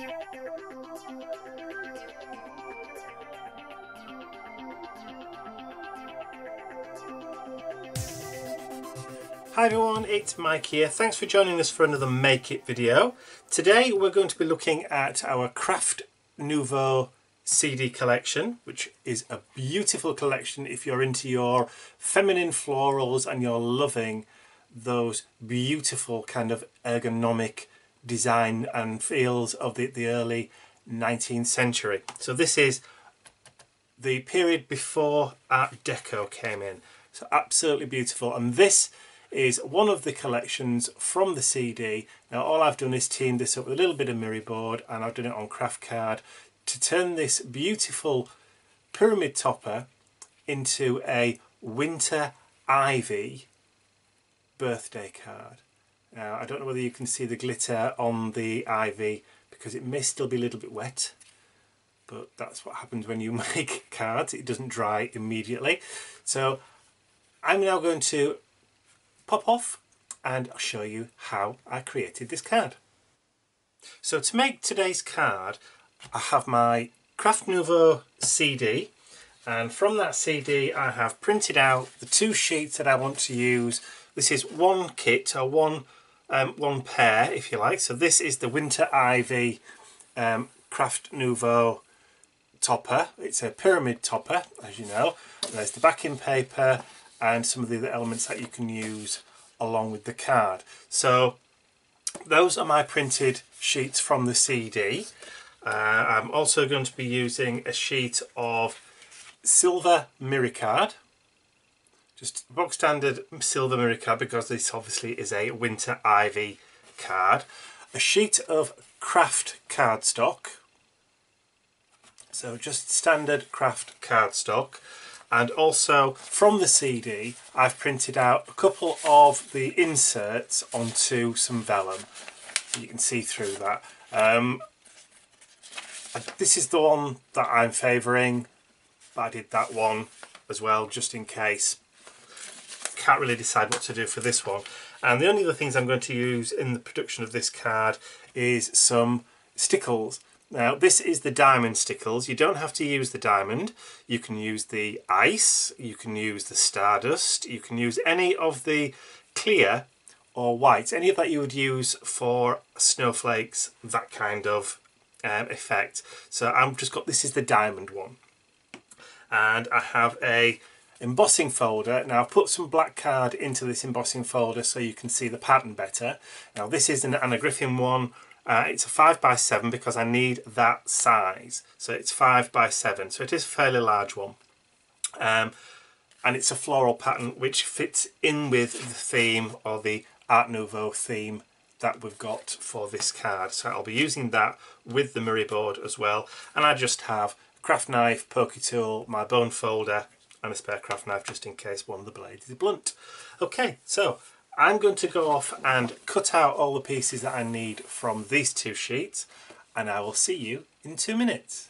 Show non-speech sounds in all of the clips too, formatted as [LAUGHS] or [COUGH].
Hi everyone, it's Mike here. Thanks for joining us for another Make It video. Today we're going to be looking at our Craft Nouveau CD collection, which is a beautiful collection if you're into your feminine florals and you're loving those beautiful kind of ergonomic design and feels of the, the early 19th century. So this is the period before Art Deco came in. So absolutely beautiful. And this is one of the collections from the CD. Now all I've done is teamed this up with a little bit of mirror board and I've done it on craft card to turn this beautiful pyramid topper into a winter ivy birthday card. Now I don't know whether you can see the glitter on the ivy because it may still be a little bit wet but that's what happens when you [LAUGHS] make cards it doesn't dry immediately so I'm now going to pop off and I'll show you how I created this card. So to make today's card I have my Craft Nouveau CD and from that CD I have printed out the two sheets that I want to use. This is one kit or one um, one pair if you like. So this is the Winter Ivy um, Craft Nouveau topper. It's a pyramid topper as you know. There's the backing paper and some of the other elements that you can use along with the card. So those are my printed sheets from the CD. Uh, I'm also going to be using a sheet of silver mirror card. Just box standard silver mirror because this obviously is a winter ivy card. A sheet of craft cardstock. So just standard craft cardstock and also from the CD I've printed out a couple of the inserts onto some vellum you can see through that um, this is the one that I'm favouring but I did that one as well just in case can't really decide what to do for this one and the only other things I'm going to use in the production of this card is some stickles now this is the diamond stickles. You don't have to use the diamond. You can use the ice, you can use the stardust, you can use any of the clear or white, any of that you would use for snowflakes, that kind of um, effect. So I've just got, this is the diamond one. And I have a embossing folder. Now I've put some black card into this embossing folder so you can see the pattern better. Now this is an Anna Griffin one uh, it's a 5 by 7 because I need that size. So it's 5 by 7 so it is a fairly large one. Um, and it's a floral pattern which fits in with the theme or the Art Nouveau theme that we've got for this card. So I'll be using that with the mirror board as well. And I just have craft knife, pokey tool, my bone folder and a spare craft knife just in case one of the blades is blunt. Okay, so I'm going to go off and cut out all the pieces that I need from these two sheets and I will see you in two minutes.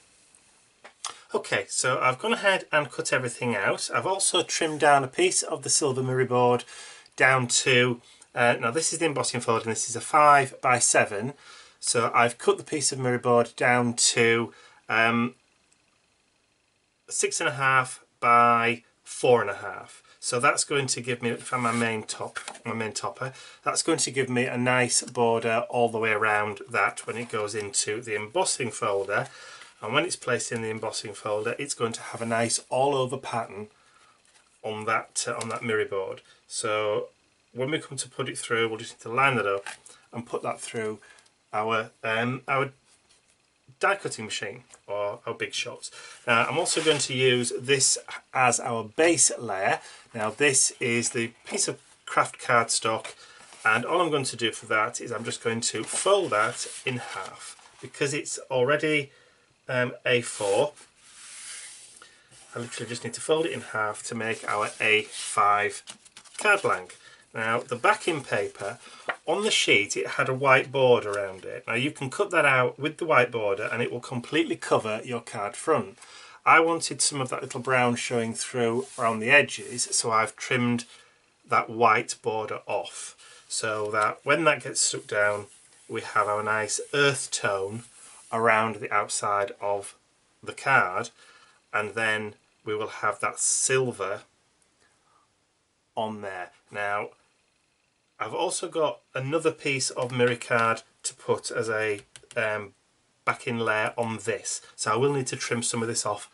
Okay, so I've gone ahead and cut everything out. I've also trimmed down a piece of the silver mirror board down to, uh, now this is the embossing fold and this is a 5 by 7 so I've cut the piece of mirror board down to um, six and a half by four and a half. So that's going to give me, for my main top, my main topper, that's going to give me a nice border all the way around that when it goes into the embossing folder. And when it's placed in the embossing folder, it's going to have a nice all over pattern on that uh, on that mirror board. So when we come to put it through, we'll just need to line that up and put that through our um, our die cutting machine or our big shots. Now I'm also going to use this as our base layer. Now this is the piece of craft cardstock and all I'm going to do for that is I'm just going to fold that in half because it's already um, A4 I literally just need to fold it in half to make our A5 card blank. Now the backing paper on the sheet it had a white border around it. Now you can cut that out with the white border and it will completely cover your card front. I wanted some of that little brown showing through around the edges so I've trimmed that white border off so that when that gets stuck down we have our nice earth tone around the outside of the card and then we will have that silver on there. Now I've also got another piece of mirror card to put as a um, backing layer on this so I will need to trim some of this off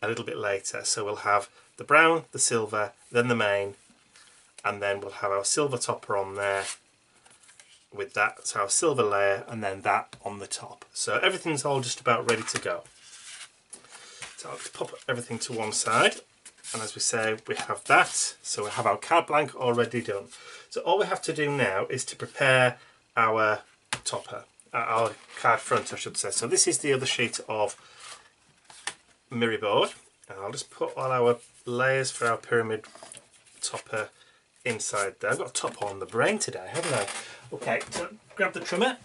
a little bit later so we'll have the brown, the silver, then the main and then we'll have our silver topper on there with that, so our silver layer and then that on the top. So everything's all just about ready to go. So I'll pop everything to one side and as we say we have that, so we have our card blank already done. So all we have to do now is to prepare our topper, uh, our card front I should say. So this is the other sheet of mirror board and I'll just put all our layers for our pyramid topper inside there. I've got a top on the brain today, haven't I? Okay, so grab the trimmer.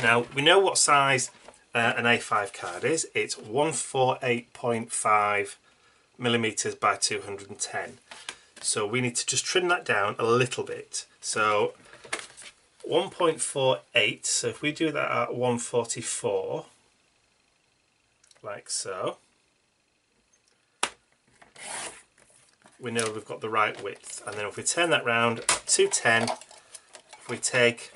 Now, we know what size uh, an A5 card is. It's 148.5 millimeters by 210. So we need to just trim that down a little bit. So 1.48, so if we do that at 144, like so, we know we've got the right width. And then if we turn that round, 210, if we take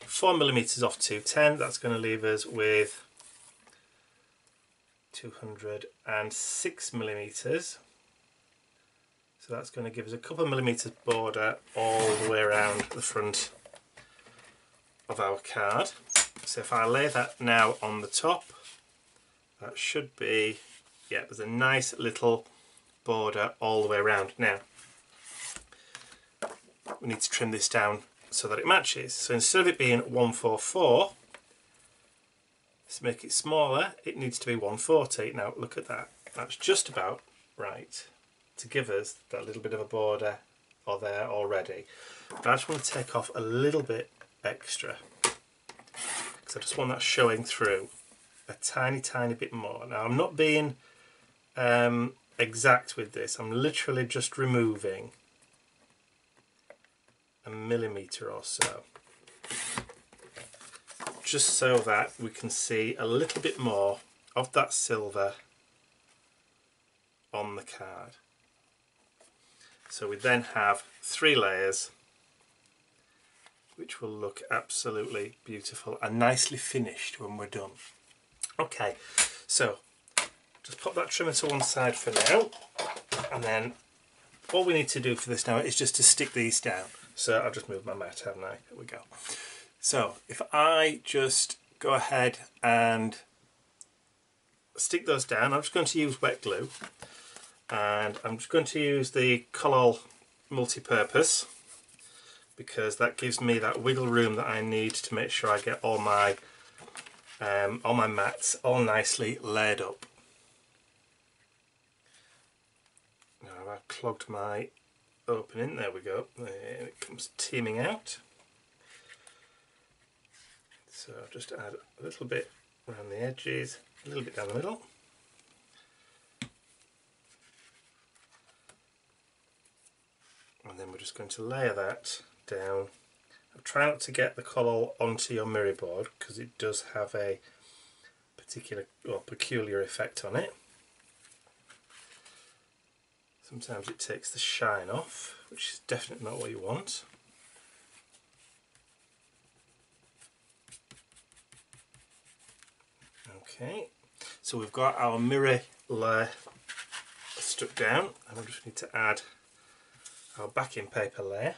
4 millimeters off 210, that's going to leave us with 206 millimeters. So that's going to give us a couple of millimeters border all the way around the front of our card. So if I lay that now on the top, that should be, yeah, there's a nice little border all the way around. Now, we need to trim this down so that it matches. So instead of it being 144, let's make it smaller, it needs to be 140. Now look at that. That's just about right to give us that little bit of a border or there already. But I just want to take off a little bit extra because I just want that showing through a tiny, tiny bit more. Now I'm not being um, exact with this. I'm literally just removing a millimetre or so just so that we can see a little bit more of that silver on the card. So we then have three layers which will look absolutely beautiful and nicely finished when we're done. Okay, so just pop that trimmer to one side for now. And then all we need to do for this now is just to stick these down. So I've just moved my mat haven't I there we go. So if I just go ahead and stick those down I'm just going to use wet glue and I'm just going to use the Collall multi-purpose because that gives me that wiggle room that I need to make sure I get all my um, all my mats all nicely laid up Now I've clogged my opening, there we go, it comes teeming out. So I'll just add a little bit around the edges, a little bit down the middle. And then we're just going to layer that down. Try not to get the Collall onto your mirror board because it does have a particular or peculiar effect on it. Sometimes it takes the shine off, which is definitely not what you want. Okay, so we've got our mirror layer stuck down and we just need to add our backing paper layer.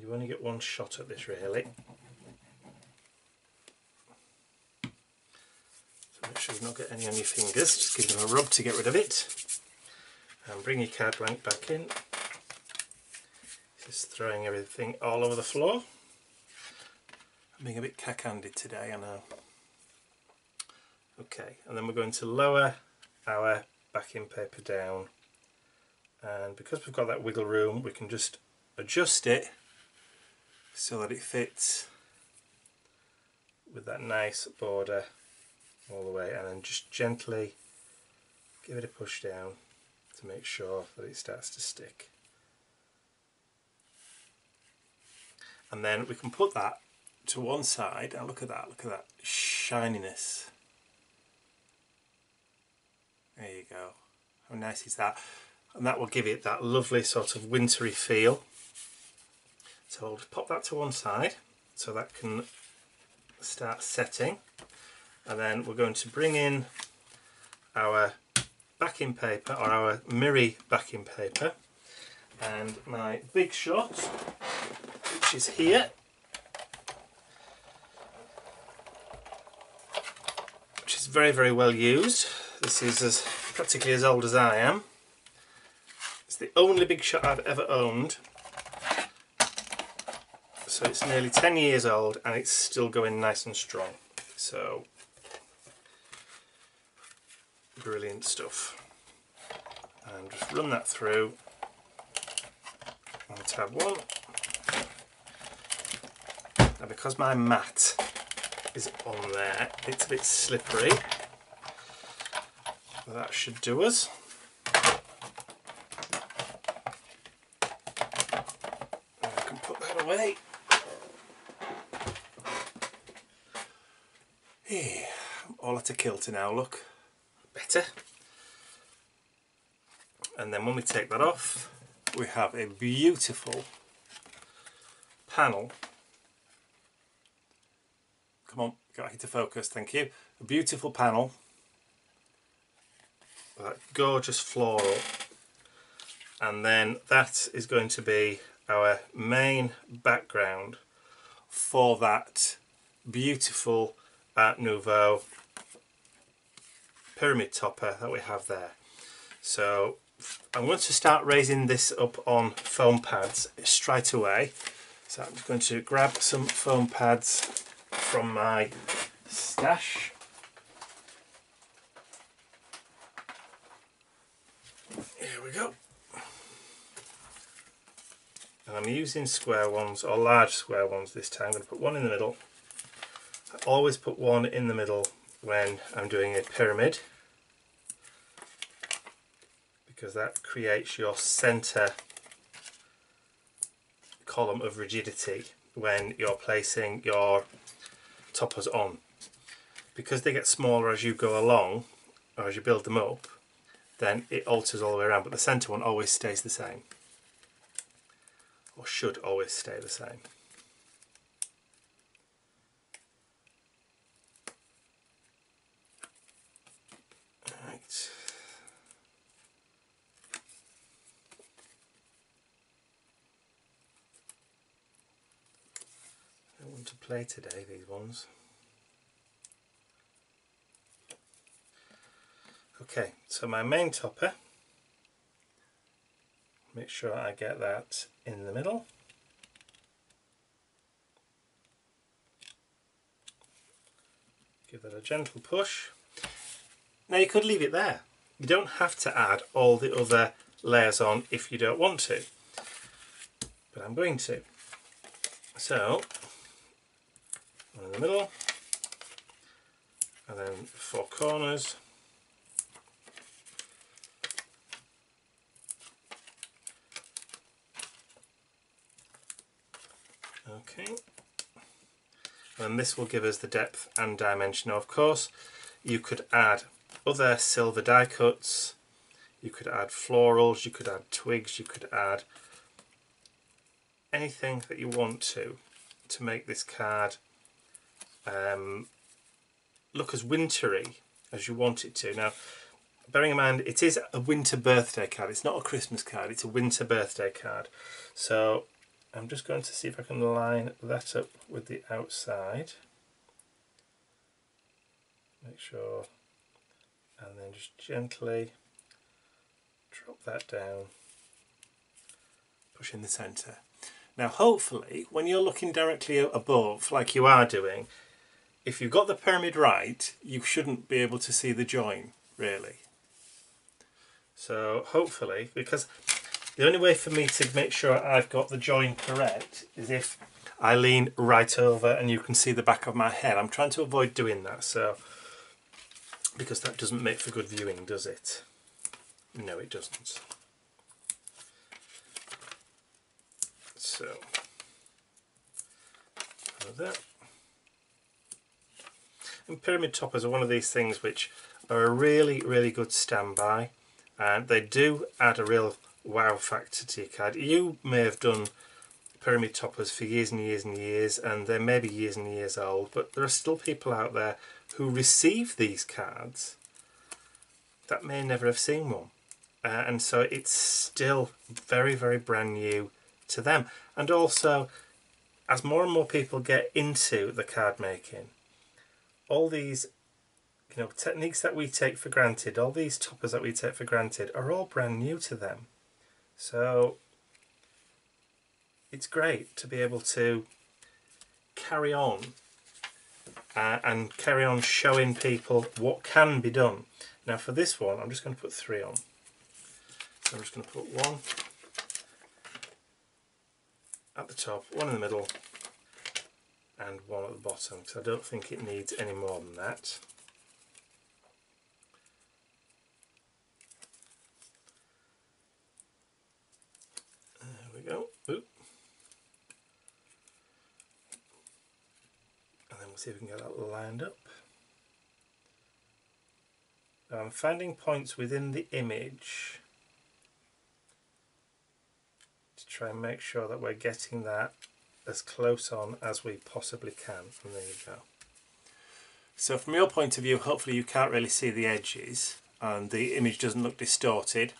You only get one shot at this really. so Make sure you not get any on your fingers, just give them a rub to get rid of it. And bring your card blank back in. Just throwing everything all over the floor. I'm being a bit cack-handed today, I know. Okay, and then we're going to lower our backing paper down. And because we've got that wiggle room, we can just adjust it so that it fits with that nice border all the way and then just gently give it a push down to make sure that it starts to stick. and then we can put that to one side and look at that look at that shininess there you go how nice is that. And that will give it that lovely sort of wintry feel. So I'll just pop that to one side so that can start setting. And then we're going to bring in our backing paper or our mirror backing paper. And my big shot which is here. Which is very very well used. This is as practically as old as I am. It's the only big shot I've ever owned. So it's nearly 10 years old and it's still going nice and strong. So brilliant stuff. And just run that through on tab 1 now because my mat is on there it's a bit slippery that should do us I can put that away Yeah, all at a kilter now, look. Better. And then when we take that off, we have a beautiful panel. Come on, get into focus, thank you. A beautiful panel. Gorgeous floral. And then that is going to be our main background for that beautiful Art Nouveau pyramid topper that we have there. So I'm going to start raising this up on foam pads straight away. So I'm just going to grab some foam pads from my stash. Here we go. And I'm using square ones or large square ones this time. I'm going to put one in the middle I always put one in the middle when I'm doing a pyramid because that creates your center column of rigidity when you're placing your toppers on because they get smaller as you go along or as you build them up then it alters all the way around but the center one always stays the same or should always stay the same right. I want to play today, these ones. Okay, so my main topper, make sure I get that in the middle. Give that a gentle push. Now you could leave it there. You don't have to add all the other layers on if you don't want to. But I'm going to. So one in the middle and then four corners okay. And this will give us the depth and dimension. Now, of course you could add other silver die cuts. You could add florals. You could add twigs. You could add anything that you want to to make this card um, look as wintry as you want it to. Now, bearing in mind it is a winter birthday card, it's not a Christmas card, it's a winter birthday card. So I'm just going to see if I can line that up with the outside. Make sure, and then just gently drop that down, push in the centre. Now hopefully when you're looking directly above like you are doing if you've got the pyramid right, you shouldn't be able to see the join, really. So hopefully, because the only way for me to make sure I've got the join correct is if I lean right over and you can see the back of my head. I'm trying to avoid doing that, so because that doesn't make for good viewing, does it? No, it doesn't. So, like that. And pyramid toppers are one of these things which are a really, really good standby and they do add a real wow factor to your card. You may have done pyramid toppers for years and years and years and they may be years and years old but there are still people out there who receive these cards that may never have seen one. Uh, and so it's still very very brand new to them. And also as more and more people get into the card making all these you know techniques that we take for granted all these toppers that we take for granted are all brand new to them so it's great to be able to carry on uh, and carry on showing people what can be done. Now for this one I'm just going to put three on. So I'm just going to put one at the top one in the middle and one at the bottom because I don't think it needs any more than that see if we can get that lined up. I'm finding points within the image to try and make sure that we're getting that as close on as we possibly can. And there you go. So from your point of view, hopefully you can't really see the edges and the image doesn't look distorted.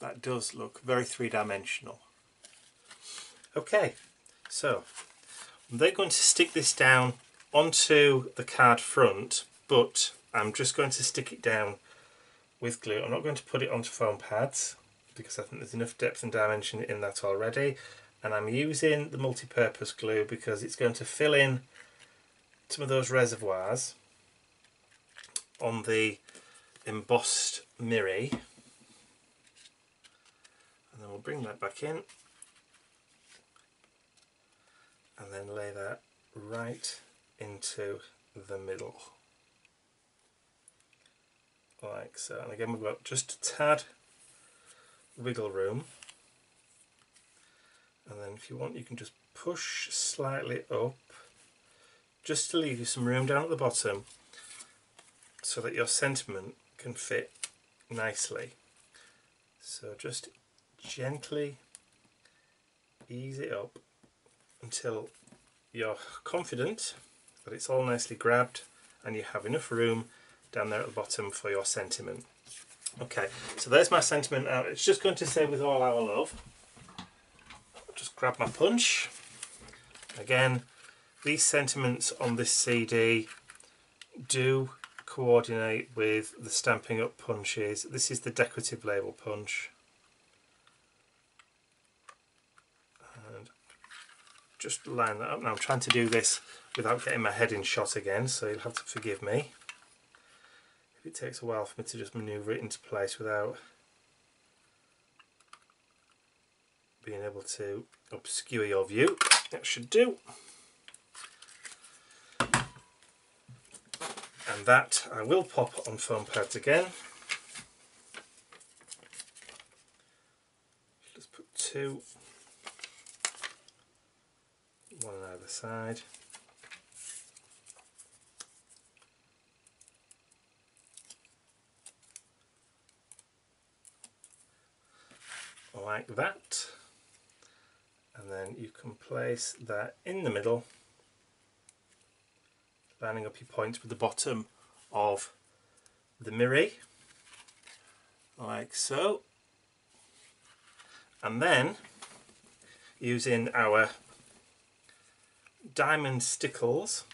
That does look very three-dimensional. Okay, so they're going to stick this down onto the card front, but I'm just going to stick it down with glue. I'm not going to put it onto foam pads because I think there's enough depth and dimension in that already. And I'm using the multi-purpose glue because it's going to fill in some of those reservoirs on the embossed mirror. And then we'll bring that back in and then lay that right into the middle. Like so. And again we've got just a tad wiggle room. And then if you want you can just push slightly up just to leave you some room down at the bottom so that your sentiment can fit nicely. So just gently ease it up until you're confident that it's all nicely grabbed and you have enough room down there at the bottom for your sentiment. Okay, so there's my sentiment out. It's just going to say with all our love. Just grab my punch. Again, these sentiments on this CD do coordinate with the Stampin' Up punches. This is the decorative label punch. Just line that up. Now I'm trying to do this without getting my head in shot again, so you'll have to forgive me. If it takes a while for me to just manoeuvre it into place without being able to obscure your view. That should do. And that I will pop on foam pads again. Just put two one on either side. like that and then you can place that in the middle lining up your points with the bottom of the mirror like so and then using our diamond stickles.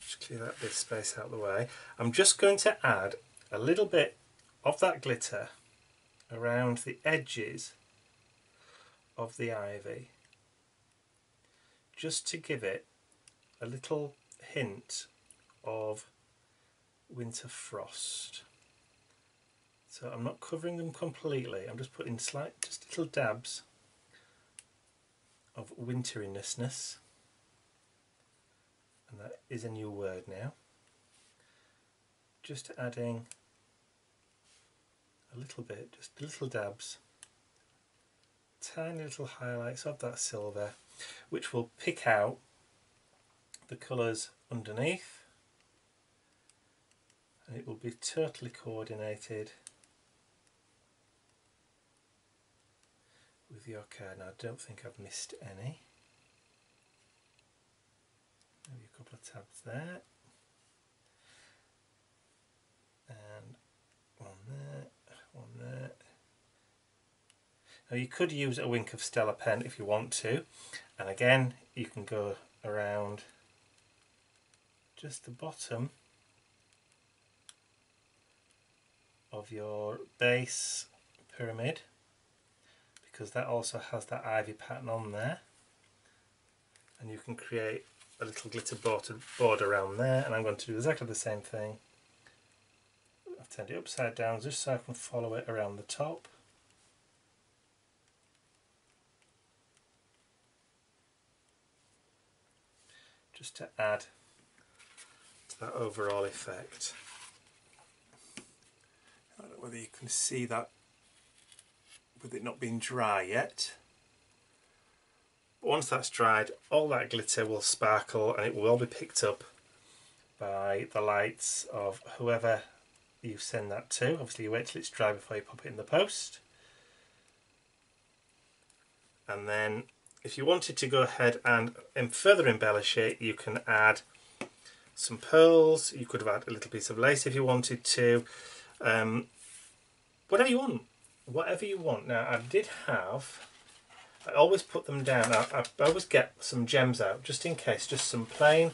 Just clear that bit of space out of the way. I'm just going to add a little bit of that glitter around the edges of the ivy just to give it a little hint of winter frost. So I'm not covering them completely. I'm just putting slight just little dabs of winterinessness and that is a new word now. Just adding a little bit, just little dabs tiny little highlights of that silver which will pick out the colours underneath. And it will be totally coordinated with your card. Now I don't think I've missed any. Maybe a couple of tabs there. And one there, one there. Now you could use a Wink of Stella pen if you want to. And again, you can go around just the bottom of your base pyramid because that also has that ivy pattern on there. And you can create a little glitter board around there and I'm going to do exactly the same thing. I've turned it upside down just so I can follow it around the top. Just to add to that overall effect. I don't know whether you can see that with it not being dry yet. But once that's dried, all that glitter will sparkle and it will all be picked up by the lights of whoever you send that to. Obviously you wait till it's dry before you pop it in the post. And then if you wanted to go ahead and further embellish it, you can add some pearls, you could have added a little piece of lace if you wanted to, um, whatever you want whatever you want. Now I did have, I always put them down, I, I always get some gems out just in case, just some plain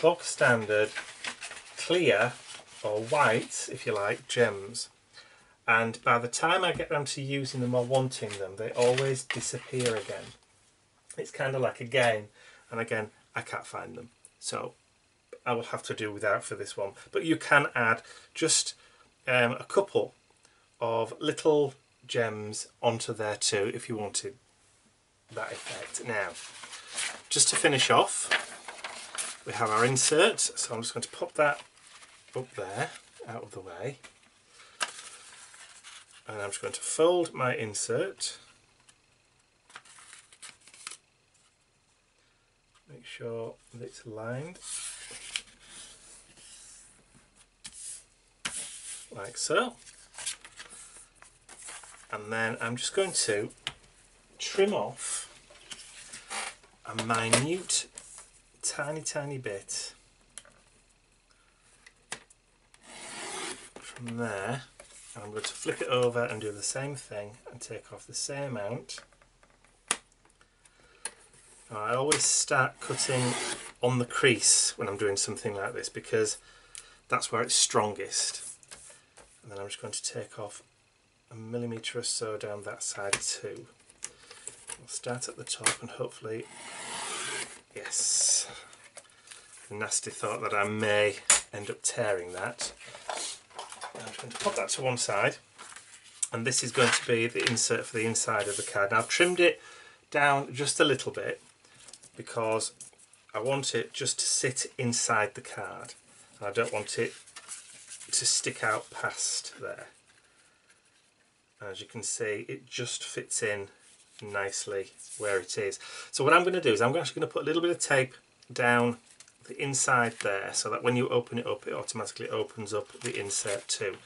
bog standard clear or white if you like gems and by the time I get around to using them or wanting them they always disappear again. It's kind of like a game and again I can't find them so I will have to do without for this one but you can add just um, a couple of little gems onto there too if you wanted that effect. Now, just to finish off, we have our insert, so I'm just going to pop that up there, out of the way. And I'm just going to fold my insert. Make sure that it's aligned. Like so and then I'm just going to trim off a minute tiny tiny bit from there. And I'm going to flip it over and do the same thing and take off the same amount. Now, I always start cutting on the crease when I'm doing something like this because that's where it's strongest. And then I'm just going to take off a millimetre or so down that side too. I'll start at the top and hopefully, yes, the nasty thought that I may end up tearing that. I'm just going to pop that to one side and this is going to be the insert for the inside of the card. Now I've trimmed it down just a little bit because I want it just to sit inside the card. I don't want it to stick out past there as you can see it just fits in nicely where it is. So what I'm going to do is I'm actually going to put a little bit of tape down the inside there so that when you open it up it automatically opens up the insert too.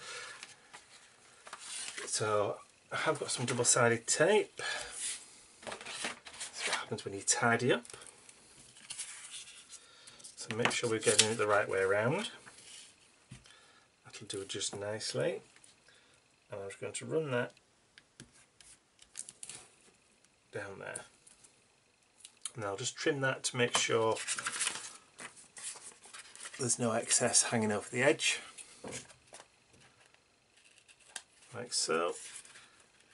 So I have got some double-sided tape. That's what happens when you tidy up. So make sure we're getting it the right way around. That'll do just nicely and I'm just going to run that down there. And I'll just trim that to make sure there's no excess hanging over the edge. Like so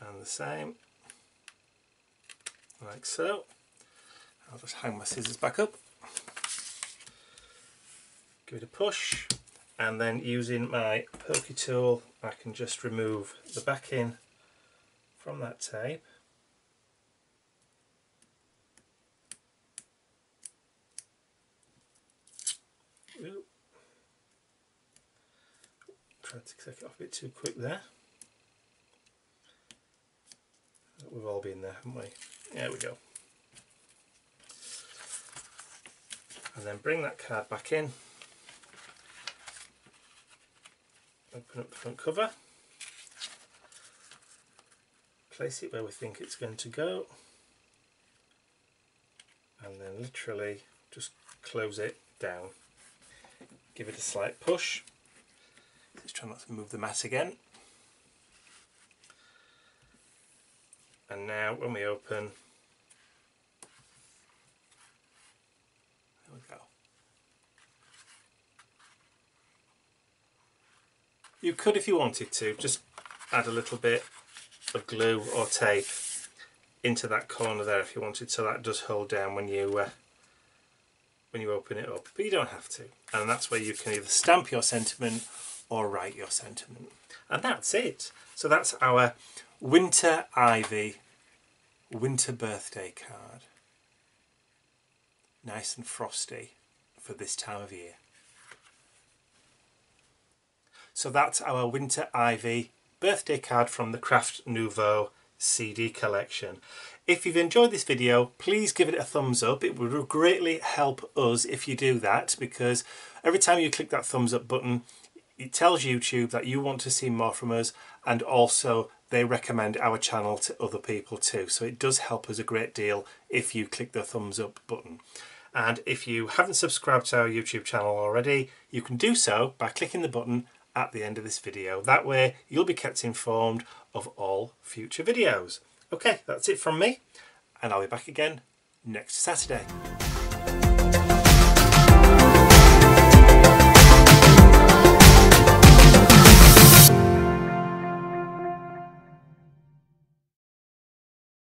and the same. Like so. I'll just hang my scissors back up. Give it a push and then using my pokey tool I can just remove the backing from that tape Ooh. Tried to take it off a bit too quick there We've all been there, haven't we? There we go. And then bring that card back in. Open up the front cover. Place it where we think it's going to go. And then literally just close it down. Give it a slight push. Let's try not to move the mat again. And now when we open, there we go. You could, if you wanted to, just add a little bit of glue or tape into that corner there if you wanted, so that does hold down when you uh, when you open it up. But you don't have to, and that's where you can either stamp your sentiment or write your sentiment. And that's it. So that's our Winter Ivy winter birthday card. Nice and frosty for this time of year. So that's our Winter Ivy birthday card from the Craft Nouveau CD collection. If you've enjoyed this video, please give it a thumbs up. It would greatly help us if you do that because every time you click that thumbs up button, it tells YouTube that you want to see more from us and also they recommend our channel to other people too. So it does help us a great deal if you click the thumbs up button. And if you haven't subscribed to our YouTube channel already, you can do so by clicking the button at the end of this video. That way you'll be kept informed of all future videos. Okay, that's it from me and I'll be back again next Saturday.